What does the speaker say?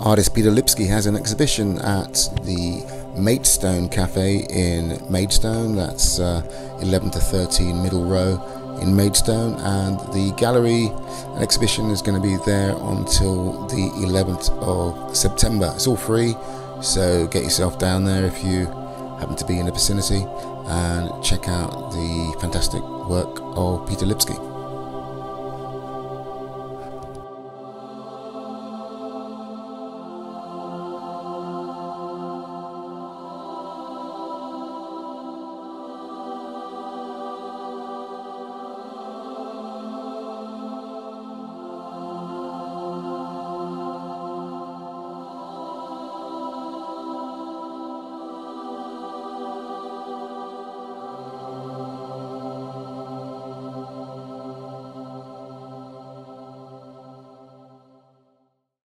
artist Peter Lipski has an exhibition at the Matestone Cafe in Maidstone. That's uh, 11 to 13 Middle Row in Maidstone, and the gallery and exhibition is going to be there until the 11th of September. It's all free, so get yourself down there if you happen to be in the vicinity and check out the fantastic work of Peter Lipski.